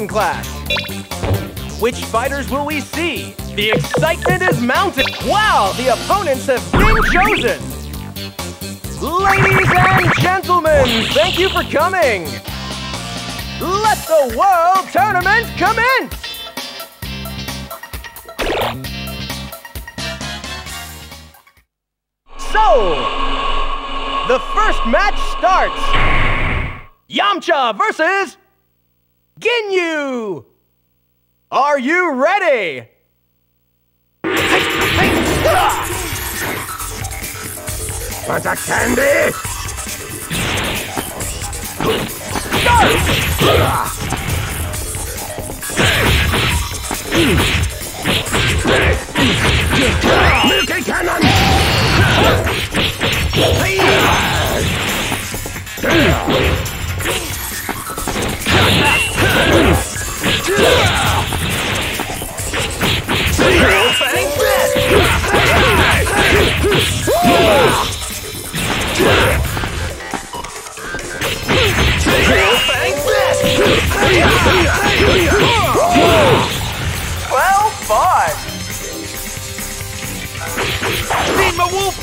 fighting class. Which fighters will we see? The excitement is mounting. Wow, the opponents have been chosen. Ladies and gentlemen, thank you for coming. Let the World Tournament commence! So, the first match starts. Yamcha versus Ginyu. Are you ready? Want a candy? Milky cannon!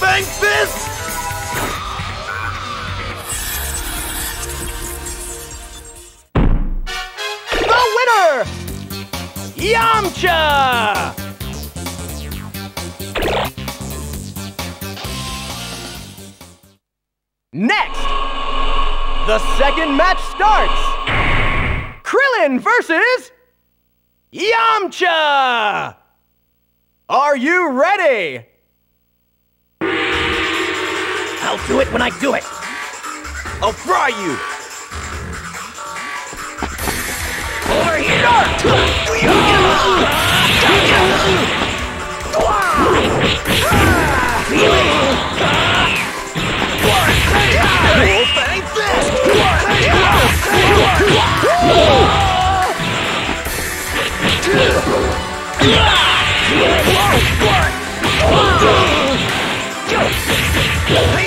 Fang fist! The winner, Yamcha. Next, the second match starts. Krillin versus Yamcha. Are you ready? I'll do it when I do it! I'll fry you! Over here! Wolf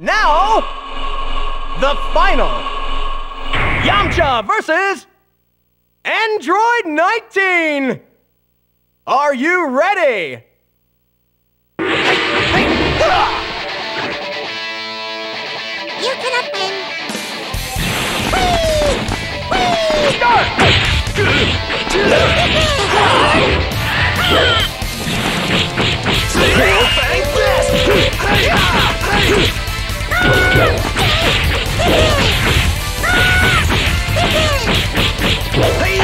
Now, the final. Yamcha versus Android 19. Are you ready? You cannot win. Wolf Fang Fist! Twelve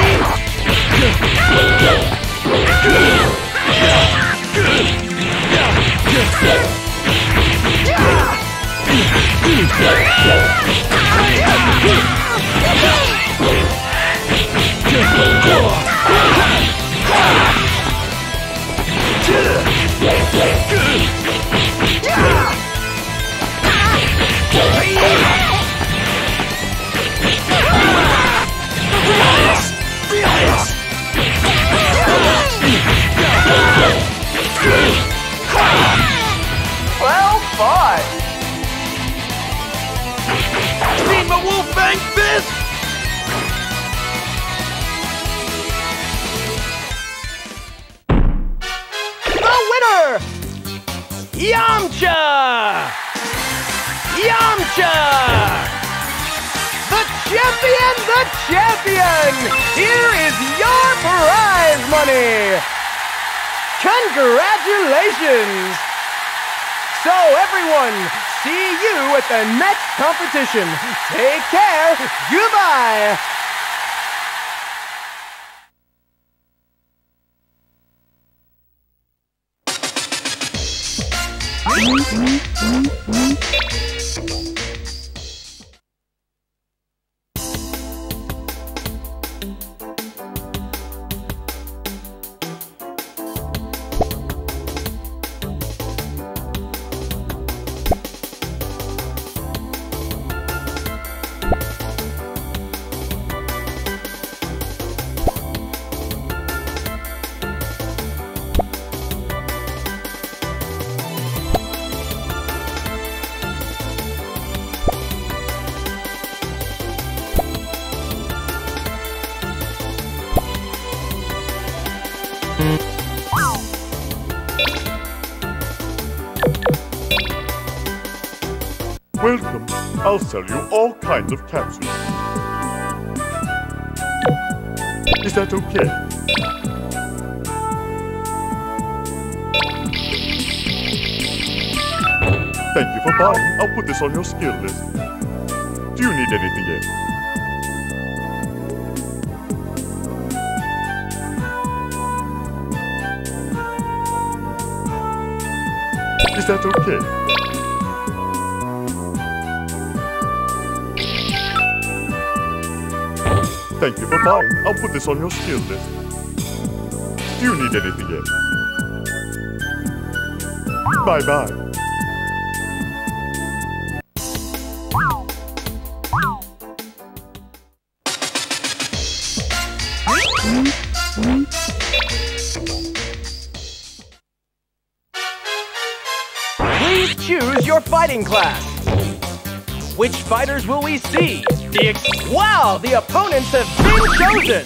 champion, the champion. Here is your prize money. Congratulations. So everyone, see you at the next competition. Take care. Goodbye. Welcome. I'll sell you all kinds of capsules. Is that okay? Thank you for buying. I'll put this on your skill list. Do you need anything else? Is that okay? Thank you for buying. I'll put this on your skill list. Do you need anything else? Bye-bye. Please choose your fighting class. Which fighters will we see? Wow, the opponents have been chosen.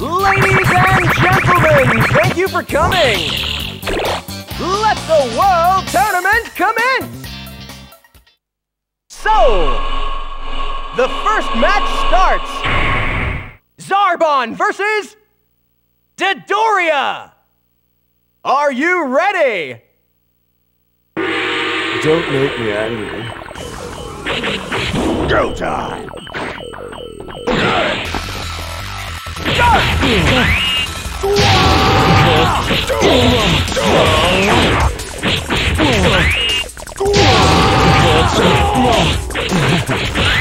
Ladies and gentlemen, thank you for coming. Let the World Tournament commence. So, the first match starts. Zarbon versus Dodoria. Are you ready? Don't make me angry. Go time!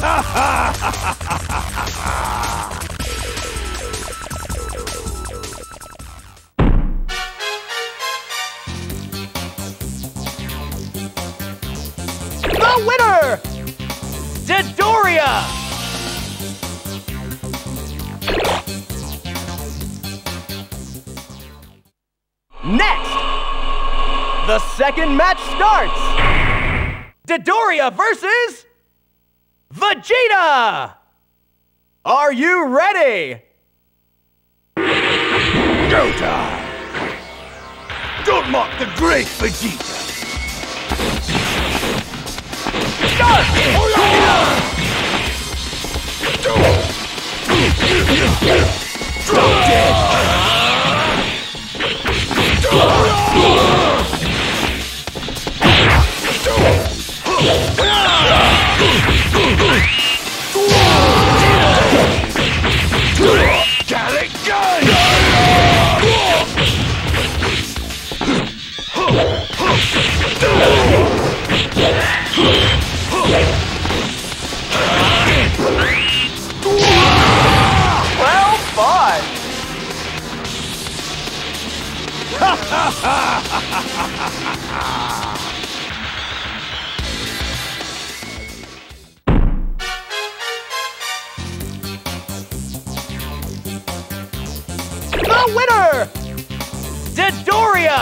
the winner, Dodoria. Next, the second match starts. Dodoria versus Vegeta. Are you ready? Go time! Don't mock the great Vegeta! Drop the winner, Dodoria.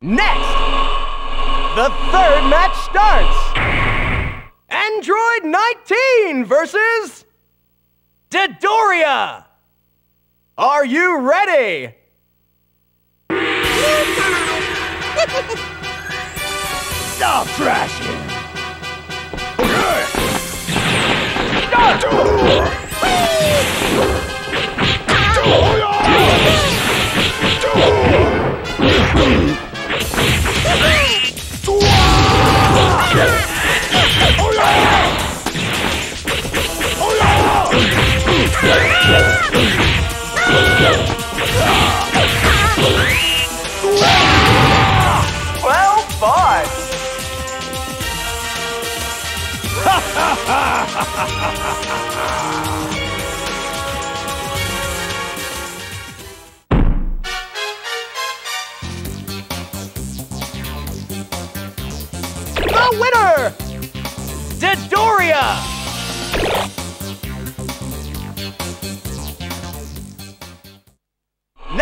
Next, the third match starts. Android 19 versus Dodoria. Are you ready? Stop trashing! 站住站住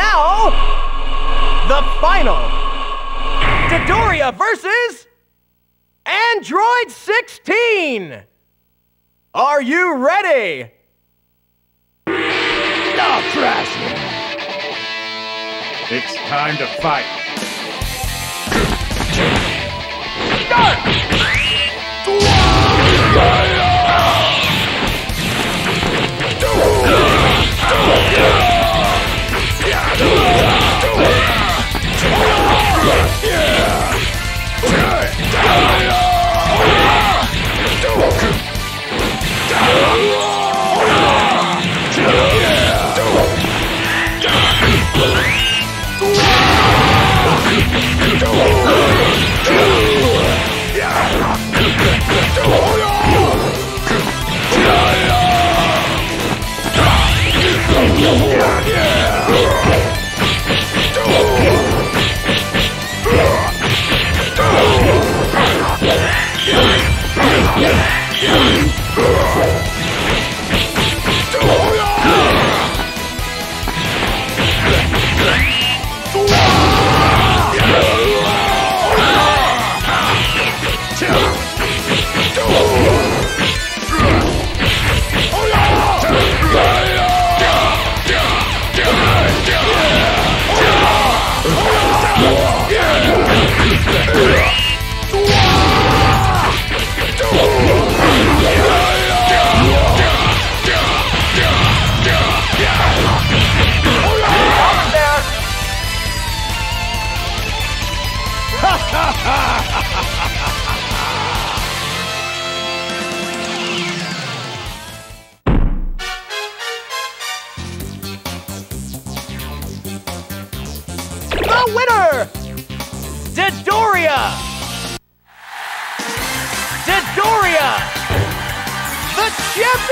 Now, the final. Dodoria versus Android 16. Are you ready? Stop trashing! It's time to fight. The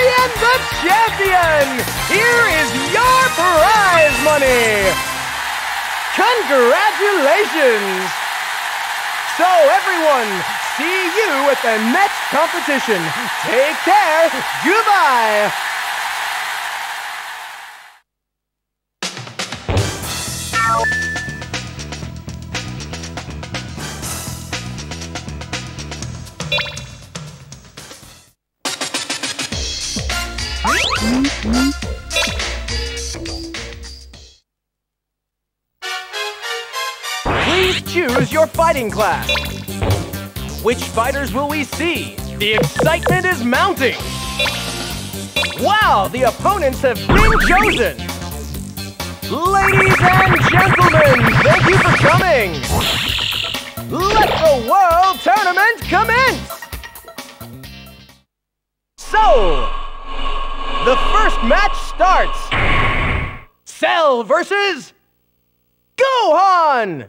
champion, the champion. Here is your prize money. Congratulations. So everyone, see you at the next competition. Take care. Goodbye. Fighting class. Which fighters will we see? The excitement is mounting. Wow, the opponents have been chosen. Ladies and gentlemen, thank you for coming. Let the World Tournament commence. So, the first match starts. Cell versus Gohan!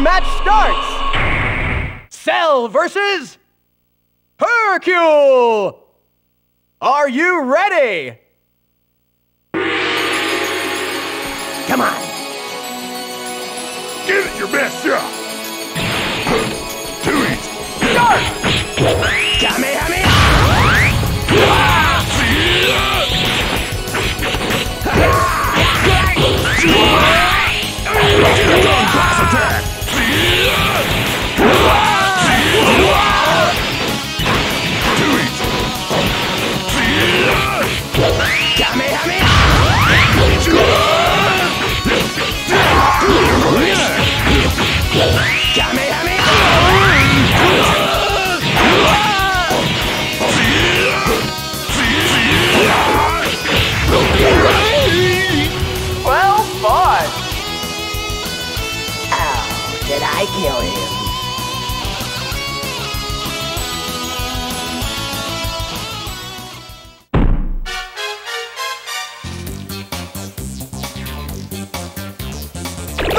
second match starts. Cell versus Hercule! Are you ready? Come on. Give it your best shot! Too easy! Start!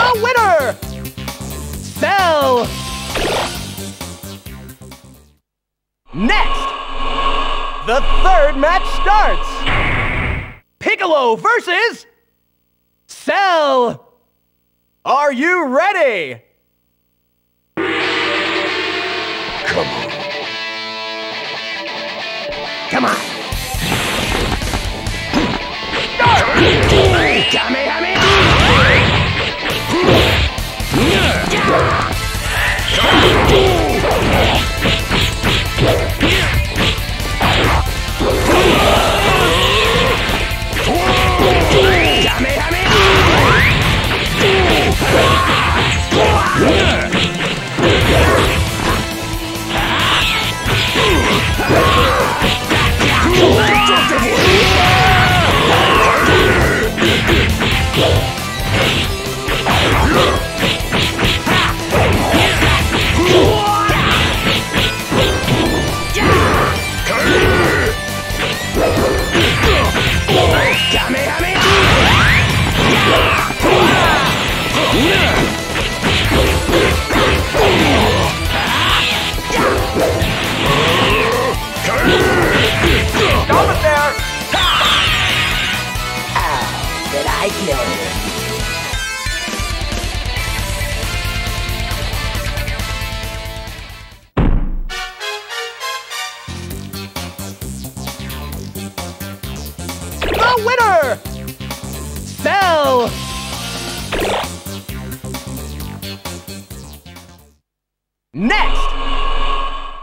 The winner! Cell! Next, the third match starts. Piccolo versus Cell. Are you ready? Come on! Kamehameha! Cell! Next,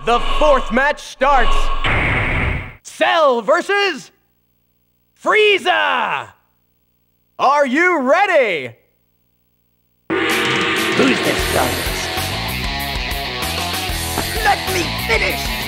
the fourth match starts. Cell versus Frieza! Are you ready? Who's the strongest? Let me finish!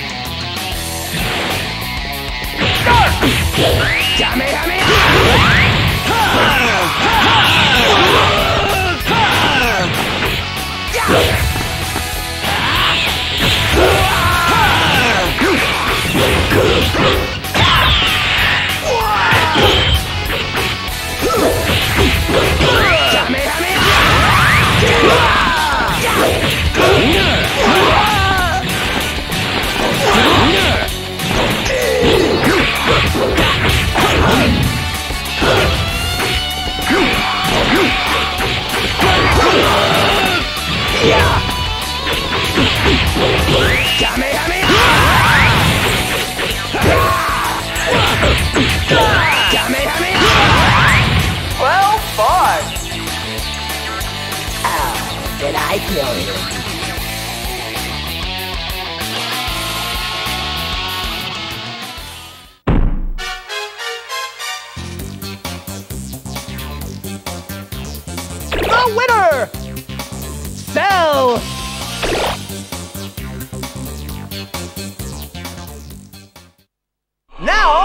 ダメダメ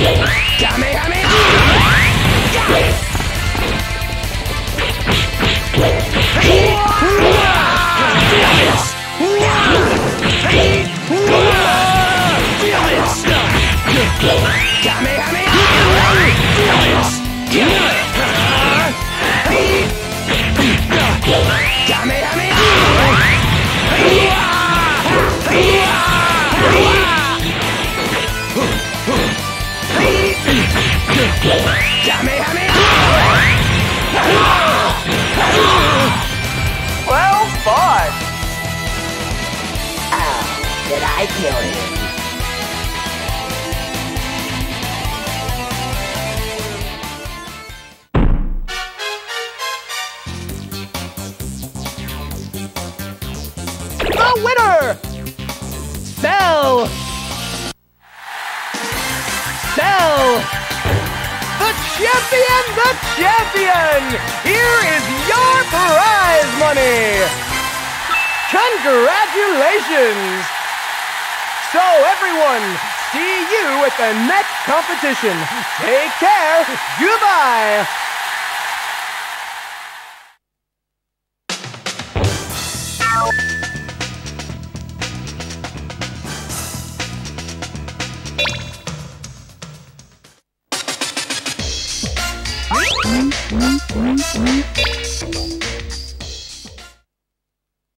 me. Hey, hey, hurrah! Champion, the champion! Here is your prize money! Congratulations! So everyone, see you at the next competition. Take care. Goodbye.